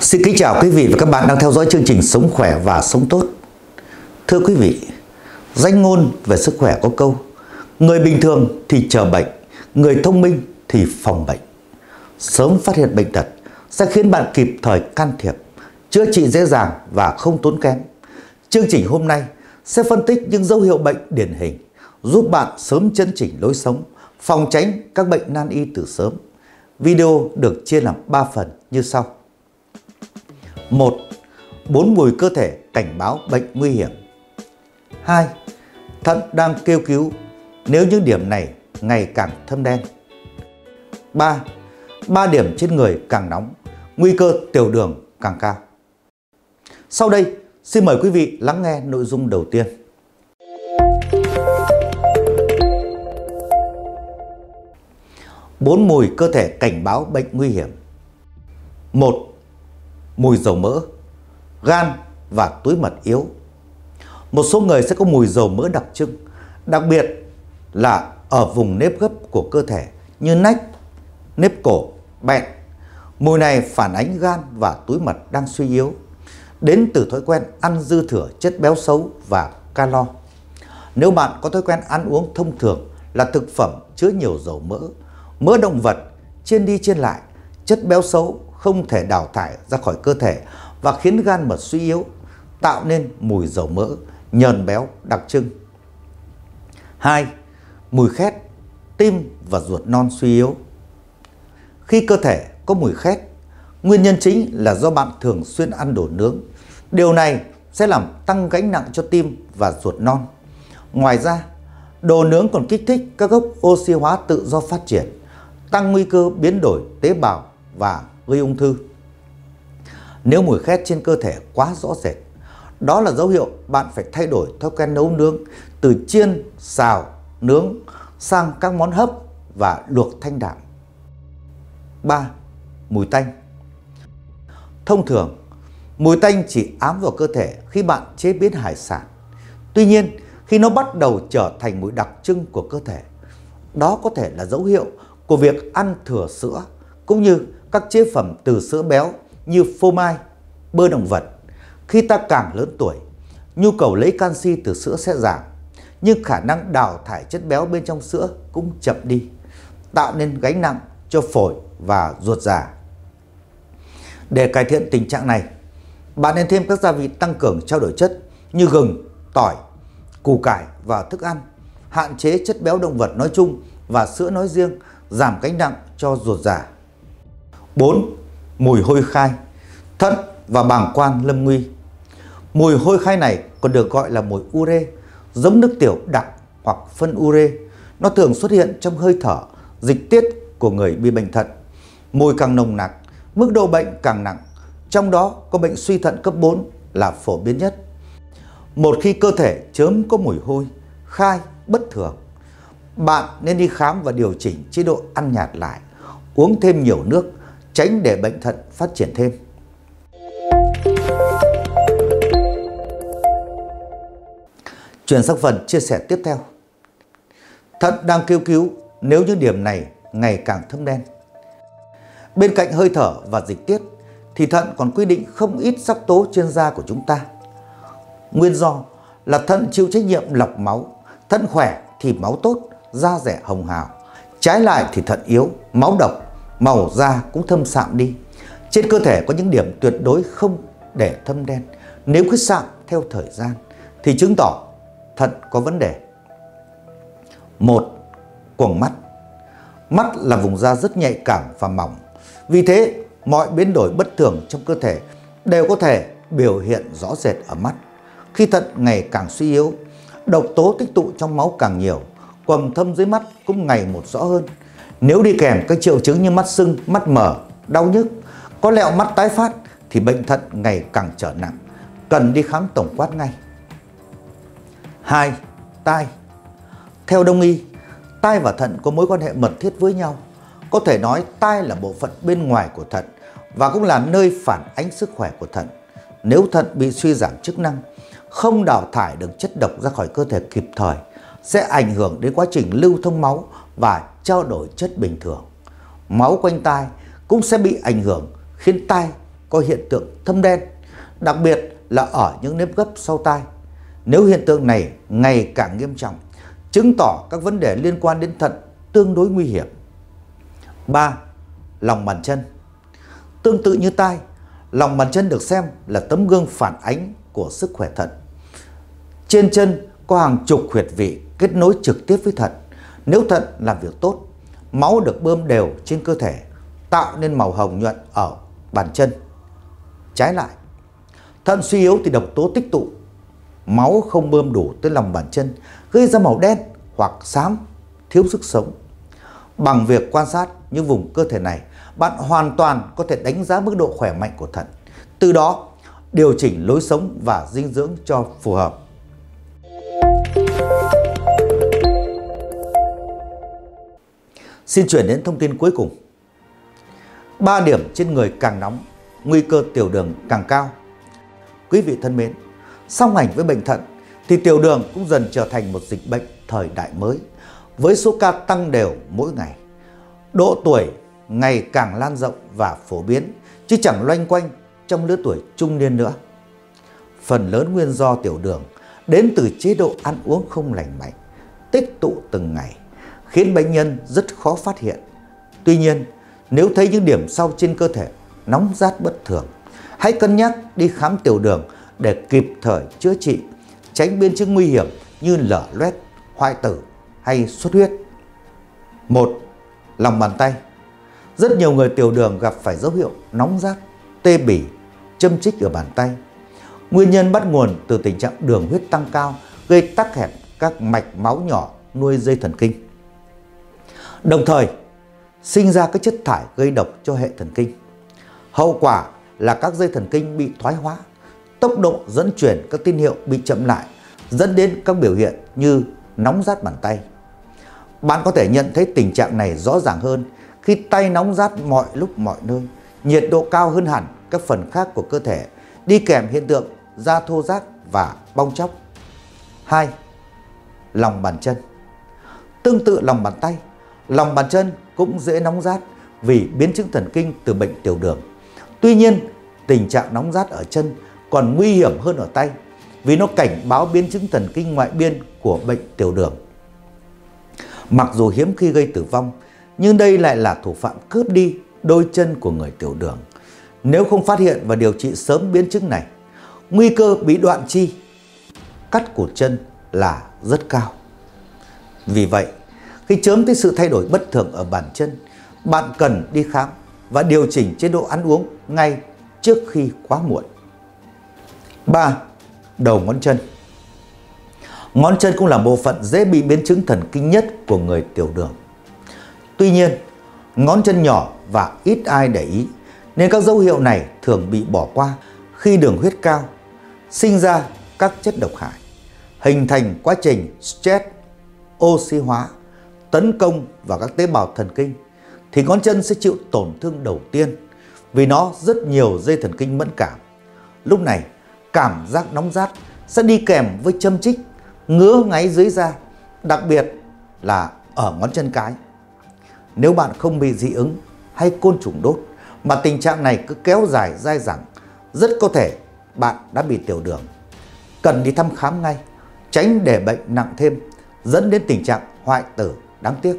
Xin kính chào quý vị và các bạn đang theo dõi chương trình Sống khỏe và sống tốt. Thưa quý vị, danh ngôn về sức khỏe có câu Người bình thường thì chờ bệnh, người thông minh thì phòng bệnh. Sớm phát hiện bệnh tật sẽ khiến bạn kịp thời can thiệp, chữa trị dễ dàng và không tốn kém. Chương trình hôm nay sẽ phân tích những dấu hiệu bệnh điển hình, giúp bạn sớm chấn chỉnh lối sống, phòng tránh các bệnh nan y từ sớm. Video được chia làm 3 phần như sau. 1. Bốn mùi cơ thể cảnh báo bệnh nguy hiểm. 2. Thận đang kêu cứu nếu những điểm này ngày càng thâm đen. 3. Ba điểm trên người càng nóng, nguy cơ tiểu đường càng cao. Sau đây, xin mời quý vị lắng nghe nội dung đầu tiên. Bốn mùi cơ thể cảnh báo bệnh nguy hiểm. 1. Mùi dầu mỡ, gan và túi mật yếu. Một số người sẽ có mùi dầu mỡ đặc trưng, đặc biệt là ở vùng nếp gấp của cơ thể như nách, nếp cổ, bẹn. Mùi này phản ánh gan và túi mật đang suy yếu, đến từ thói quen ăn dư thừa chất béo xấu và calo. Nếu bạn có thói quen ăn uống thông thường là thực phẩm chứa nhiều dầu mỡ, mỡ động vật, trên đi trên lại, chất béo xấu không thể đào thải ra khỏi cơ thể và khiến gan mật suy yếu, tạo nên mùi dầu mỡ, nhờn béo đặc trưng. 2. Mùi khét, tim và ruột non suy yếu. Khi cơ thể có mùi khét, nguyên nhân chính là do bạn thường xuyên ăn đồ nướng. Điều này sẽ làm tăng gánh nặng cho tim và ruột non. Ngoài ra, đồ nướng còn kích thích các gốc oxy hóa tự do phát triển, tăng nguy cơ biến đổi tế bào và gây ung thư. Nếu mùi khét trên cơ thể quá rõ rệt, đó là dấu hiệu bạn phải thay đổi thói quen nấu nướng từ chiên, xào, nướng sang các món hấp và luộc thanh đạm. 3. Mùi tanh Thông thường, mùi tanh chỉ ám vào cơ thể khi bạn chế biến hải sản. Tuy nhiên, khi nó bắt đầu trở thành mùi đặc trưng của cơ thể, đó có thể là dấu hiệu của việc ăn thừa sữa cũng như các chế phẩm từ sữa béo như phô mai, bơ động vật. Khi ta càng lớn tuổi, nhu cầu lấy canxi từ sữa sẽ giảm, nhưng khả năng đào thải chất béo bên trong sữa cũng chậm đi, tạo nên gánh nặng cho phổi và ruột già. Để cải thiện tình trạng này, bạn nên thêm các gia vị tăng cường trao đổi chất như gừng, tỏi, củ cải vào thức ăn, hạn chế chất béo động vật nói chung và sữa nói riêng, giảm gánh nặng cho ruột già. 4. Mùi hôi khai, thận và bàng quan lâm nguy. Mùi hôi khai này còn được gọi là mùi ure, giống nước tiểu đặc hoặc phân ure. Nó thường xuất hiện trong hơi thở, dịch tiết của người bị bệnh thận. Mùi càng nồng nặc, mức độ bệnh càng nặng. Trong đó có bệnh suy thận cấp 4 là phổ biến nhất. Một khi cơ thể chớm có mùi hôi, khai, bất thường, bạn nên đi khám và điều chỉnh chế độ ăn nhạt lại, uống thêm nhiều nước, tránh để bệnh thận phát triển thêm. Chuyển sang phần chia sẻ tiếp theo. Thận đang kêu cứu nếu những điểm này ngày càng thâm đen. Bên cạnh hơi thở và dịch tiết thì thận còn quy định không ít sắc tố trên da của chúng ta. Nguyên do là thận chịu trách nhiệm lọc máu, thận khỏe thì máu tốt, da rẻ hồng hào. Trái lại thì thận yếu, máu độc, màu da cũng thâm sạm đi. Trên cơ thể có những điểm tuyệt đối không để thâm đen. Nếu cứ sạm theo thời gian thì chứng tỏ thận có vấn đề. Một, quầng mắt. Mắt là vùng da rất nhạy cảm và mỏng. Vì thế, mọi biến đổi bất thường trong cơ thể đều có thể biểu hiện rõ rệt ở mắt. Khi thận ngày càng suy yếu, độc tố tích tụ trong máu càng nhiều, quầng thâm dưới mắt cũng ngày một rõ hơn. Nếu đi kèm các triệu chứng như mắt sưng, mắt mở, đau nhức, có lẹo mắt tái phát thì bệnh thận ngày càng trở nặng, cần đi khám tổng quát ngay. 2. Tai Theo đông y, tai và thận có mối quan hệ mật thiết với nhau. Có thể nói tai là bộ phận bên ngoài của thận và cũng là nơi phản ánh sức khỏe của thận. Nếu thận bị suy giảm chức năng, không đào thải được chất độc ra khỏi cơ thể kịp thời, sẽ ảnh hưởng đến quá trình lưu thông máu và trao đổi chất bình thường. máu quanh tai cũng sẽ bị ảnh hưởng khiến tai có hiện tượng thâm đen, đặc biệt là ở những nếp gấp sau tai. Nếu hiện tượng này ngày càng nghiêm trọng, chứng tỏ các vấn đề liên quan đến thận tương đối nguy hiểm. 3. Lòng bàn chân Tương tự như tai, lòng bàn chân được xem là tấm gương phản ánh của sức khỏe thận. Trên chân có hàng chục huyệt vị kết nối trực tiếp với thận. Nếu thận làm việc tốt, máu được bơm đều trên cơ thể, tạo nên màu hồng nhuận ở bàn chân. Trái lại, thận suy yếu thì độc tố tích tụ, máu không bơm đủ tới lòng bàn chân, gây ra màu đen hoặc xám, thiếu sức sống. Bằng việc quan sát những vùng cơ thể này, bạn hoàn toàn có thể đánh giá mức độ khỏe mạnh của thận. Từ đó, điều chỉnh lối sống và dinh dưỡng cho phù hợp. Xin chuyển đến thông tin cuối cùng. 3 điểm trên người càng nóng, nguy cơ tiểu đường càng cao. Quý vị thân mến, song hành với bệnh thận thì tiểu đường cũng dần trở thành một dịch bệnh thời đại mới với số ca tăng đều mỗi ngày. Độ tuổi ngày càng lan rộng và phổ biến chứ chẳng loanh quanh trong lứa tuổi trung niên nữa. Phần lớn nguyên do tiểu đường đến từ chế độ ăn uống không lành mạnh, tích tụ từng ngày, khiến bệnh nhân rất khó phát hiện. Tuy nhiên, nếu thấy những điểm sau trên cơ thể nóng rát bất thường, hãy cân nhắc đi khám tiểu đường để kịp thời chữa trị, tránh biến chứng nguy hiểm như lở loét, hoại tử hay xuất huyết. Một, lòng bàn tay. Rất nhiều người tiểu đường gặp phải dấu hiệu nóng rát, tê bỉ, châm chích ở bàn tay. Nguyên nhân bắt nguồn từ tình trạng đường huyết tăng cao gây tắc hẹp các mạch máu nhỏ nuôi dây thần kinh. Đồng thời, sinh ra các chất thải gây độc cho hệ thần kinh. Hậu quả là các dây thần kinh bị thoái hóa, tốc độ dẫn chuyển các tín hiệu bị chậm lại, dẫn đến các biểu hiện như nóng rát bàn tay. Bạn có thể nhận thấy tình trạng này rõ ràng hơn khi tay nóng rát mọi lúc mọi nơi, nhiệt độ cao hơn hẳn các phần khác của cơ thể, đi kèm hiện tượng da thô rác và bong chóc. 2. Lòng bàn chân Tương tự lòng bàn tay, lòng bàn chân cũng dễ nóng rát vì biến chứng thần kinh từ bệnh tiểu đường. Tuy nhiên, tình trạng nóng rát ở chân còn nguy hiểm hơn ở tay vì nó cảnh báo biến chứng thần kinh ngoại biên của bệnh tiểu đường. Mặc dù hiếm khi gây tử vong, nhưng đây lại là thủ phạm cướp đi đôi chân của người tiểu đường. Nếu không phát hiện và điều trị sớm biến chứng này, nguy cơ bị đoạn chi, cắt cụt chân là rất cao. Vì vậy, khi chớm thấy sự thay đổi bất thường ở bàn chân, bạn cần đi khám và điều chỉnh chế độ ăn uống ngay trước khi quá muộn. 3. Đầu ngón chân Ngón chân cũng là bộ phận dễ bị biến chứng thần kinh nhất của người tiểu đường. Tuy nhiên, ngón chân nhỏ và ít ai để ý nên các dấu hiệu này thường bị bỏ qua khi đường huyết cao, sinh ra các chất độc hại, hình thành quá trình stress, oxy hóa, tấn công vào các tế bào thần kinh thì ngón chân sẽ chịu tổn thương đầu tiên vì nó rất nhiều dây thần kinh mẫn cảm. Lúc này, cảm giác nóng rát sẽ đi kèm với châm chích, ngứa ngáy dưới da, đặc biệt là ở ngón chân cái. Nếu bạn không bị dị ứng hay côn trùng đốt mà tình trạng này cứ kéo dài dai dẳng, rất có thể bạn đã bị tiểu đường. Cần đi thăm khám ngay, tránh để bệnh nặng thêm, dẫn đến tình trạng hoại tử đáng tiếc.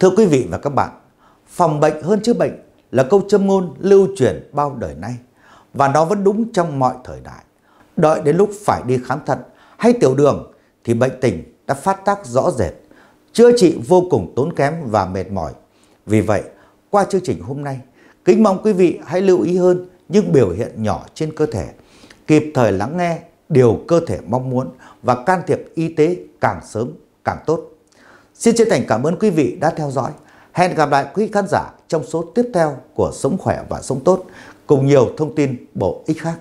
Thưa quý vị và các bạn, phòng bệnh hơn chữa bệnh là câu châm ngôn lưu truyền bao đời nay và nó vẫn đúng trong mọi thời đại. Đợi đến lúc phải đi khám thận hay tiểu đường thì bệnh tình đã phát tác rõ rệt, chữa trị vô cùng tốn kém và mệt mỏi. Vì vậy, qua chương trình hôm nay, kính mong quý vị hãy lưu ý hơn những biểu hiện nhỏ trên cơ thể, kịp thời lắng nghe điều cơ thể mong muốn và can thiệp y tế càng sớm càng tốt. Xin chân thành cảm ơn quý vị đã theo dõi. Hẹn gặp lại quý khán giả trong số tiếp theo của Sống Khỏe và Sống Tốt cùng nhiều thông tin bổ ích khác.